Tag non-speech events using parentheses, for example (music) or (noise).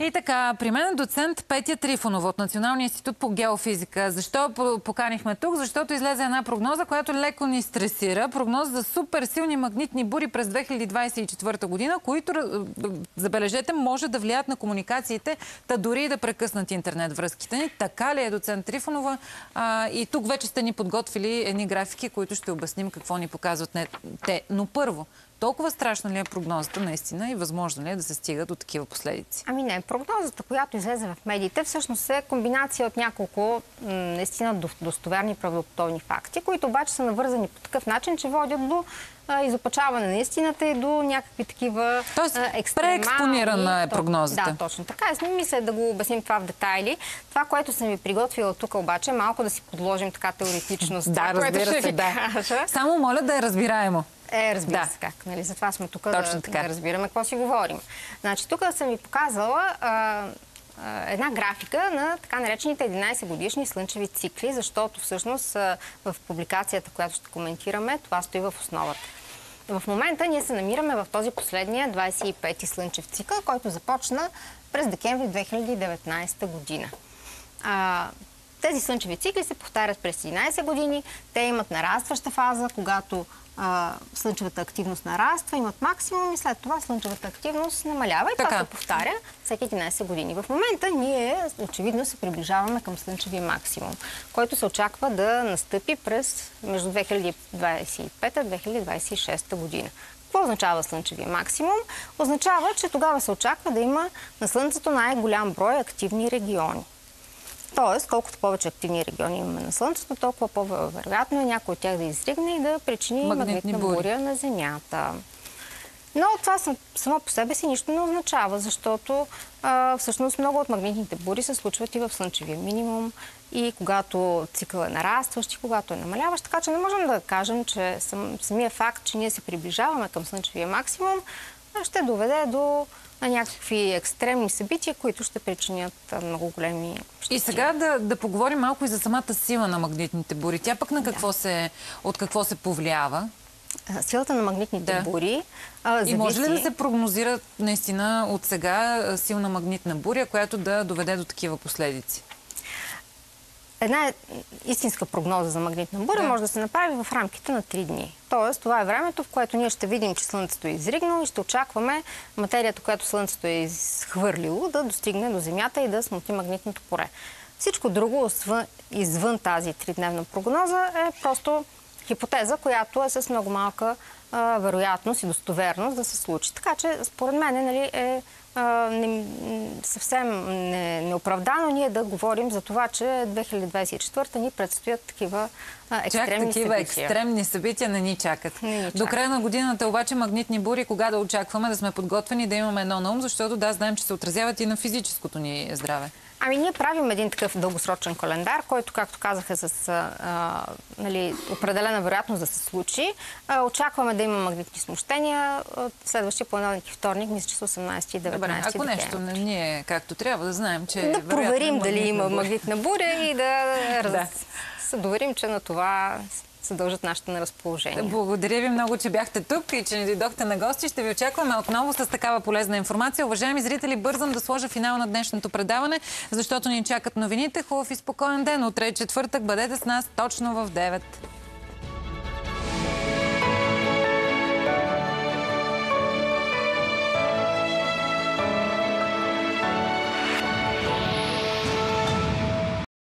И така, при мен е доцент Петя Трифонова от Националния институт по геофизика. Защо поканихме тук? Защото излезе една прогноза, която леко ни стресира. Прогноза за супер силни магнитни бури през 2024 година, които, забележете, може да влияят на комуникациите, та дори и да прекъснат интернет връзките ни. Така ли е, доцент Трифонова? А, и тук вече сте ни подготвили едни графики, които ще обясним какво ни показват те. Но първо, толкова страшна ли е прогнозата наистина и възможно ли е да се стига до такива последици? Ами не, прогнозата, която излезе в медиите, всъщност е комбинация от няколко наистина достоверни правдоподобни факти, които обаче са навързани по такъв начин, че водят до изопачаване на истината и до някакви такива Тоест, преекспонирана е прогнозата. Да, точно така. Аз не мисля да го обясним това в детайли. Това, което съм ви приготвила тук обаче, малко да си подложим така теоретично. да, разбира се, да. Само моля да е разбираемо. Е, разбира да. се как. Нали? Затова сме тук да, така. да разбираме какво си говорим. Значи, тук съм ви показала а, а, една графика на така наречените 11 годишни слънчеви цикли, защото всъщност а, в публикацията, която ще коментираме, това стои в основата. В момента ние се намираме в този последния 25-ти слънчев цикъл, който започна през декември 2019 година. А, тези слънчеви цикли се повтарят през 11 години. Те имат нарастваща фаза, когато а, слънчевата активност нараства, имат максимум и след това слънчевата активност намалява. И така. това се повтаря всеки 11 години. В момента ние очевидно се приближаваме към слънчевия максимум, който се очаква да настъпи през между 2025-2026 година. Какво означава слънчевия максимум? Означава, че тогава се очаква да има на Слънцето най-голям брой активни региони. Тоест, колкото повече активни региони имаме на Слънцето, толкова по-вероятно е някой от тях да изригне и да причини магнитна буря на Земята. Но това само по себе си нищо не означава, защото а, всъщност много от магнитните бури се случват и в слънчевия минимум, и когато цикъл е нарастващ, и когато е намаляващ. Така че не можем да кажем, че сам, самия факт, че ние се приближаваме към слънчевия максимум, ще доведе до на някакви екстремни събития, които ще причинят много големи щети. И сега да, да поговорим малко и за самата сила на магнитните бури. Тя пък на какво да. се, от какво се повлиява? Силата на магнитните да. бури а, зависи... И може ли да се прогнозира наистина от сега силна магнитна буря, която да доведе до такива последици? Една истинска прогноза за магнитна буря да. може да се направи в рамките на 3 дни. Тоест, това е времето, в което ние ще видим, че Слънцето е изригнало и ще очакваме материята, която Слънцето е изхвърлило, да достигне до Земята и да смути магнитното поле. Всичко друго, извън тази тридневна прогноза, е просто хипотеза, която е с много малка а, вероятност и достоверност да се случи. Така че, според мен, нали, е не, съвсем не, неоправдано ние да говорим за това, че 2024 ни предстоят такива екстремни Чак такива събития. екстремни събития не ни чакат. Не ни чакат. До края на годината обаче магнитни бури, кога да очакваме да сме подготвени, да имаме едно на ум, защото да, знаем, че се отразяват и на физическото ни здраве. Ами ние правим един такъв дългосрочен календар, който, както казах, е с а, нали, определена вероятност да се случи. А, очакваме да има магнитни смущения. Следващия понеделник и вторник, мисля, че са 18 и 19 Добре, ако декември. нещо не ни е както трябва, да знаем, че Да проверим дали има магнитна буря и да, (laughs) да. Се доверим, че на това се дължат нашите на разположение. Благодаря ви много, че бяхте тук и че ни дойдохте на гости. Ще ви очакваме отново с такава полезна информация. Уважаеми зрители, бързам да сложа финал на днешното предаване, защото ни чакат новините. Хубав и спокоен ден. Утре е четвъртък. Бъдете с нас точно в 9.